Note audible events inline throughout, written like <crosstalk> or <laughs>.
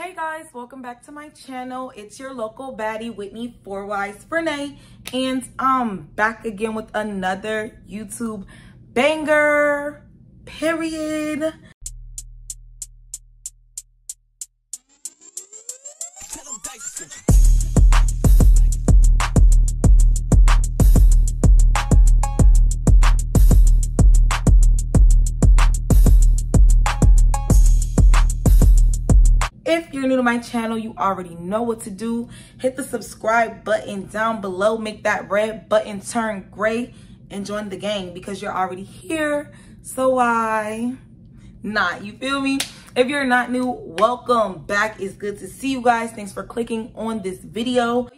Hey guys, welcome back to my channel. It's your local baddie, Whitney Four Wise Brene, and I'm back again with another YouTube banger, period. If you're new to my channel, you already know what to do. Hit the subscribe button down below. Make that red button turn gray and join the gang because you're already here. So why not? You feel me? If you're not new, welcome back. It's good to see you guys. Thanks for clicking on this video.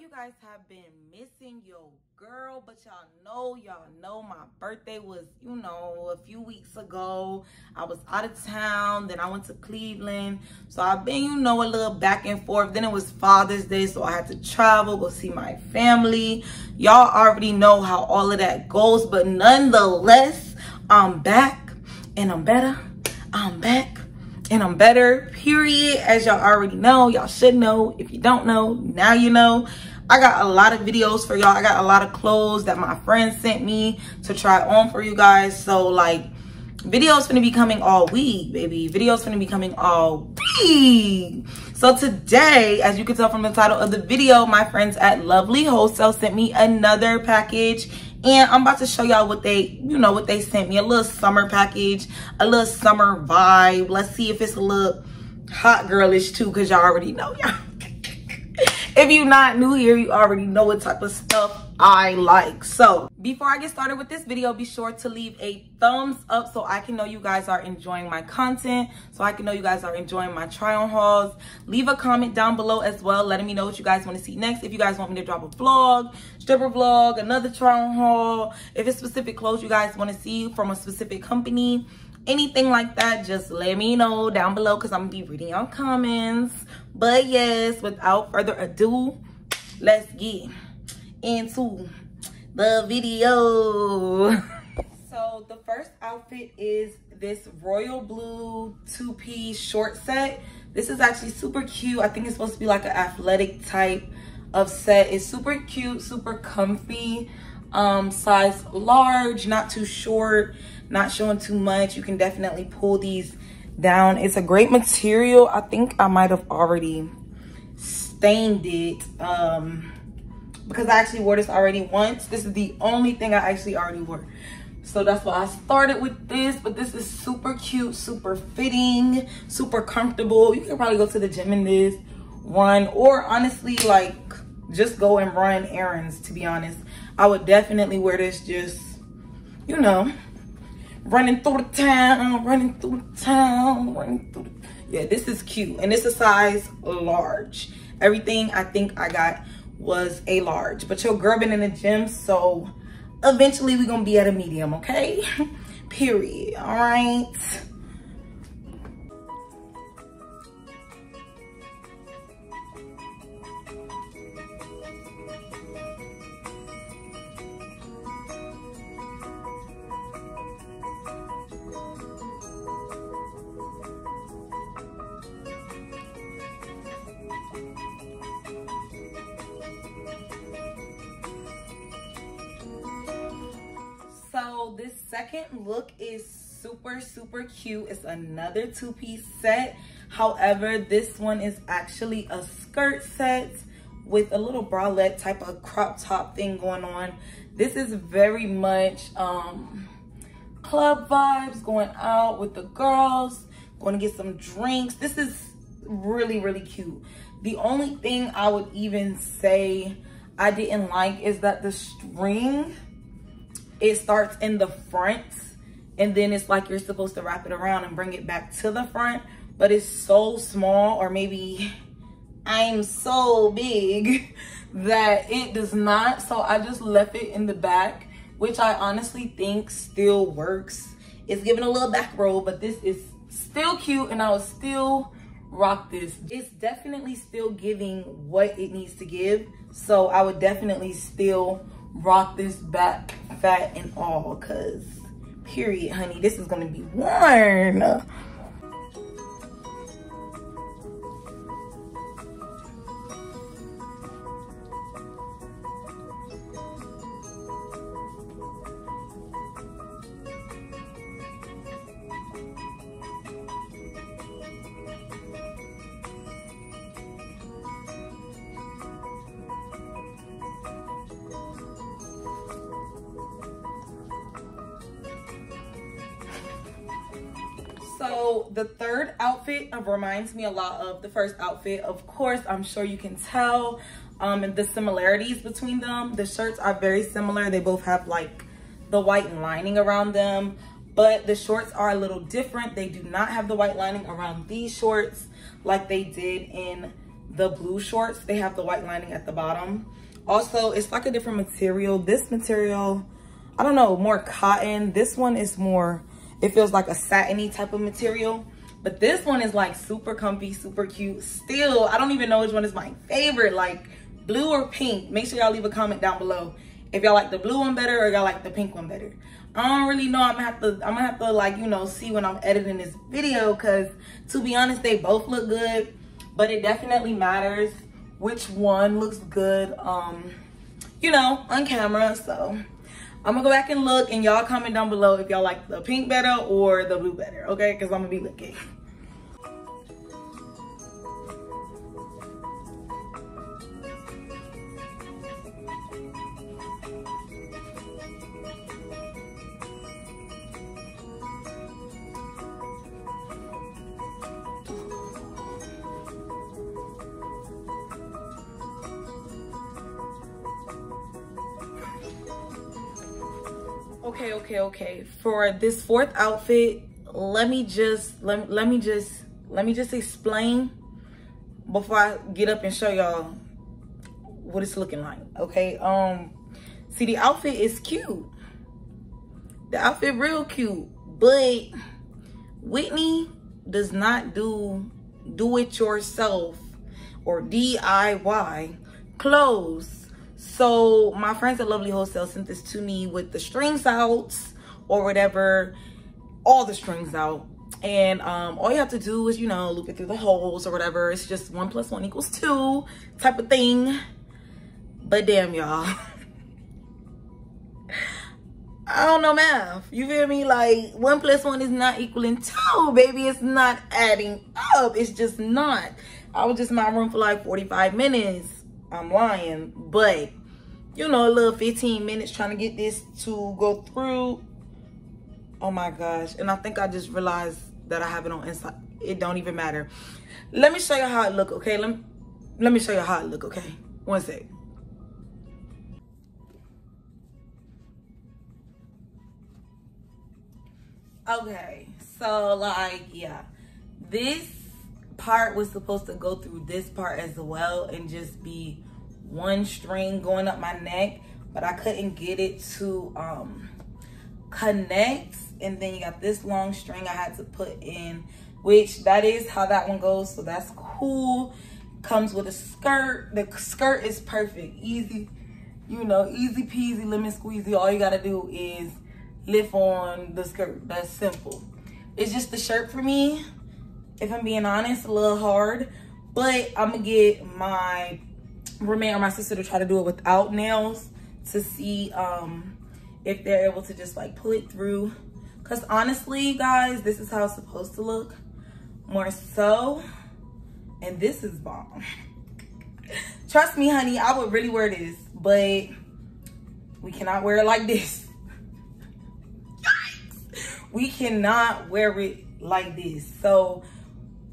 Been missing your girl, but y'all know, y'all know my birthday was, you know, a few weeks ago. I was out of town, then I went to Cleveland. So I've been, you know, a little back and forth. Then it was Father's Day, so I had to travel, go see my family. Y'all already know how all of that goes, but nonetheless, I'm back and I'm better. I'm back and I'm better, period. As y'all already know, y'all should know. If you don't know, now you know. I got a lot of videos for y'all. I got a lot of clothes that my friends sent me to try on for you guys. So like videos gonna be coming all week, baby. Videos gonna be coming all week. So today, as you can tell from the title of the video, my friends at Lovely Wholesale sent me another package and I'm about to show y'all what they, you know, what they sent me. A little summer package, a little summer vibe. Let's see if it's a little hot girlish too, because y'all already know y'all. If you're not new here, you already know what type of stuff I like. So before I get started with this video, be sure to leave a thumbs up so I can know you guys are enjoying my content, so I can know you guys are enjoying my try on hauls. Leave a comment down below as well, letting me know what you guys want to see next. If you guys want me to drop a vlog, stripper vlog, another try on haul, if it's specific clothes you guys want to see from a specific company, anything like that just let me know down below because i'm gonna be reading your comments but yes without further ado let's get into the video. So the first outfit is this royal blue two-piece short set. This is actually super cute. I think it's supposed to be like an athletic type of set. It's super cute super comfy um size large not too short not showing too much. You can definitely pull these down. It's a great material. I think I might have already stained it um, because I actually wore this already once. This is the only thing I actually already wore. So that's why I started with this, but this is super cute, super fitting, super comfortable. You can probably go to the gym in this, run, or honestly, like, just go and run errands, to be honest. I would definitely wear this just, you know, running through the town, running through the town, running through the... Yeah, this is cute. And it's a size large. Everything I think I got was a large. But your girl been in the gym, so eventually we're going to be at a medium, okay? <laughs> Period, all right? Second look is super, super cute. It's another two-piece set. However, this one is actually a skirt set with a little bralette type of crop top thing going on. This is very much um, club vibes, going out with the girls, going to get some drinks. This is really, really cute. The only thing I would even say I didn't like is that the string it starts in the front and then it's like you're supposed to wrap it around and bring it back to the front but it's so small or maybe I'm so big <laughs> that it does not. So I just left it in the back which I honestly think still works. It's giving a little back roll but this is still cute and I will still rock this. It's definitely still giving what it needs to give so I would definitely still rock this back fat and all because period honey this is gonna be worn So the third outfit reminds me a lot of the first outfit. Of course, I'm sure you can tell um, the similarities between them. The shirts are very similar. They both have like the white lining around them, but the shorts are a little different. They do not have the white lining around these shorts like they did in the blue shorts. They have the white lining at the bottom. Also, it's like a different material. This material, I don't know, more cotton. This one is more, it feels like a satiny type of material. But this one is like super comfy, super cute. Still, I don't even know which one is my favorite, like blue or pink. Make sure y'all leave a comment down below if y'all like the blue one better or y'all like the pink one better. I don't really know. I'm gonna have to, I'm gonna have to like, you know, see when I'm editing this video because to be honest, they both look good, but it definitely matters which one looks good, um, you know, on camera. So I'm gonna go back and look and y'all comment down below if y'all like the pink better or the blue better, okay? Because I'm gonna be looking. Okay okay okay. For this fourth outfit let me just let, let me just let me just explain before i get up and show y'all what it's looking like okay? Um see the outfit is cute. The outfit real cute but whitney does not do do it yourself or diy clothes so my friends at Lovely Wholesale sent this to me with the strings out or whatever, all the strings out. And um, all you have to do is, you know, loop it through the holes or whatever. It's just one plus one equals two type of thing. But damn, y'all. <laughs> I don't know math. You feel me? Like one plus one is not equaling two, baby. It's not adding up. It's just not. I was just in my room for like 45 minutes. I'm lying, but you know, a little 15 minutes trying to get this to go through. Oh my gosh. And I think I just realized that I have it on inside. It don't even matter. Let me show you how it look, okay? Let me, let me show you how it look, okay? One sec. Okay, so like, yeah. This part was supposed to go through this part as well and just be one string going up my neck, but I couldn't get it to um, connect. And then you got this long string I had to put in, which that is how that one goes. So that's cool. Comes with a skirt. The skirt is perfect. Easy, you know, easy peasy, lemon squeezy. All you got to do is lift on the skirt. That's simple. It's just the shirt for me if I'm being honest, a little hard. But I'm gonna get my roommate or my sister to try to do it without nails to see um, if they're able to just like pull it through. Cause honestly, guys, this is how it's supposed to look more so. And this is bomb. <laughs> Trust me, honey, I would really wear this, but we cannot wear it like this. <laughs> we cannot wear it like this. So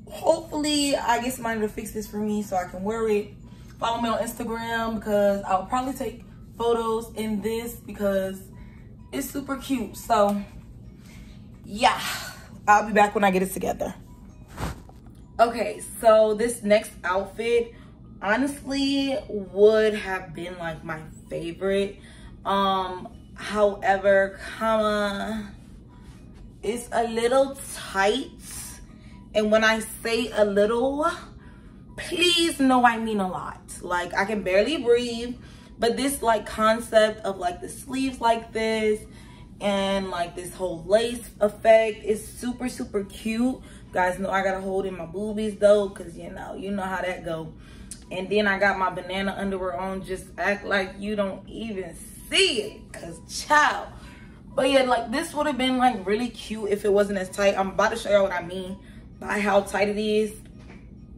hopefully I get somebody to fix this for me so I can wear it. Follow me on Instagram because I'll probably take photos in this because it's super cute. So yeah, I'll be back when I get it together. Okay, so this next outfit honestly would have been like my favorite. Um, however, comma, it's a little tight and when I say a little, please know I mean a lot. Like I can barely breathe, but this like concept of like the sleeves like this and like this whole lace effect is super, super cute. guys know I gotta hold in my boobies though, cause you know, you know how that go. And then I got my banana underwear on, just act like you don't even see it, cause child. But yeah, like this would have been like really cute if it wasn't as tight. I'm about to show y'all what I mean by how tight it is.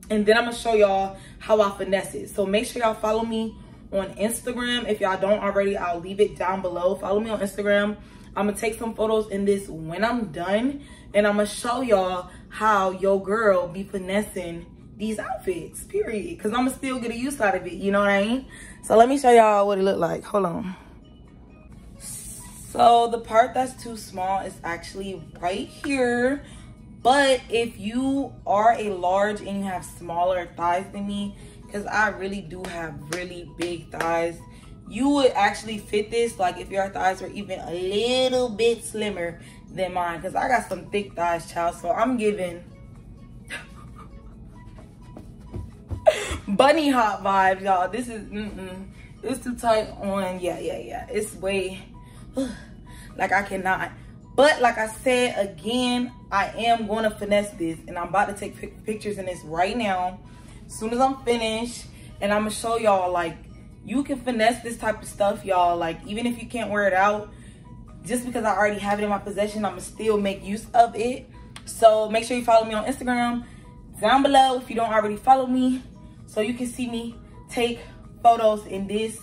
And then I'm gonna show y'all how I finesse it. So make sure y'all follow me on Instagram. If y'all don't already, I'll leave it down below. Follow me on Instagram. I'm gonna take some photos in this when I'm done and I'm gonna show y'all how your girl be finessing these outfits, period. Cause I'm gonna still get a use out of it, you know what I mean? So let me show y'all what it look like, hold on. So the part that's too small is actually right here. But if you are a large and you have smaller thighs than me, because I really do have really big thighs, you would actually fit this like if your thighs were even a little bit slimmer than mine because I got some thick thighs, child. So I'm giving bunny hop vibes, y'all. This is, mm-mm. It's too tight on, yeah, yeah, yeah. It's way, <sighs> like I cannot. But like I said, again, I am going to finesse this. And I'm about to take pictures in this right now. As soon as I'm finished. And I'm going to show y'all, like, you can finesse this type of stuff, y'all. Like, even if you can't wear it out, just because I already have it in my possession, I'm going to still make use of it. So make sure you follow me on Instagram down below if you don't already follow me. So you can see me take photos in this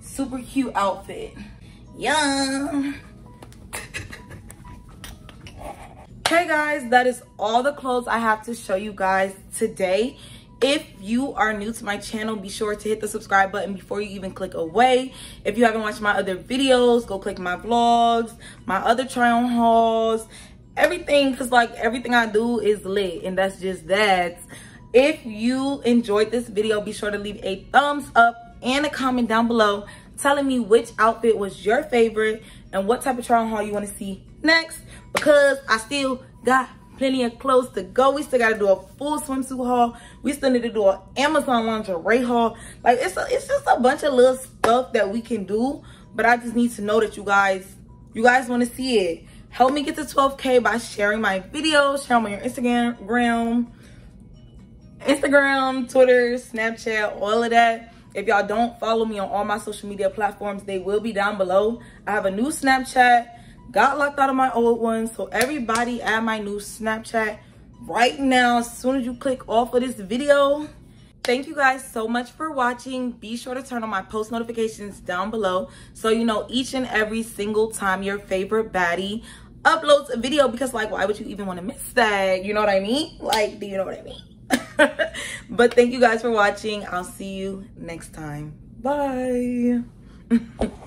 super cute outfit. Yeah. Hey guys, that is all the clothes I have to show you guys today. If you are new to my channel, be sure to hit the subscribe button before you even click away. If you haven't watched my other videos, go click my vlogs, my other try on hauls, everything. Cause like everything I do is lit and that's just that. If you enjoyed this video, be sure to leave a thumbs up and a comment down below telling me which outfit was your favorite and what type of try on haul you want to see next because I still got plenty of clothes to go. We still got to do a full swimsuit haul. We still need to do an Amazon lingerie haul. Like, it's, a, it's just a bunch of little stuff that we can do. But I just need to know that you guys, you guys want to see it. Help me get to 12K by sharing my videos. Share them on your Instagram, Instagram, Twitter, Snapchat, all of that. If y'all don't follow me on all my social media platforms, they will be down below. I have a new Snapchat got locked out of my old one. So everybody add my new Snapchat right now as soon as you click off of this video. Thank you guys so much for watching. Be sure to turn on my post notifications down below so you know each and every single time your favorite baddie uploads a video because like why would you even want to miss that? You know what I mean? Like do you know what I mean? <laughs> but thank you guys for watching. I'll see you next time. Bye. <laughs>